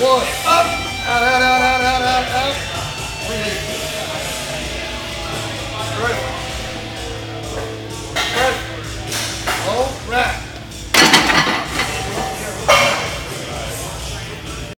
One, up, out, out, out, out, out, out, out. Breathe. Right. Right. Hold, wrap.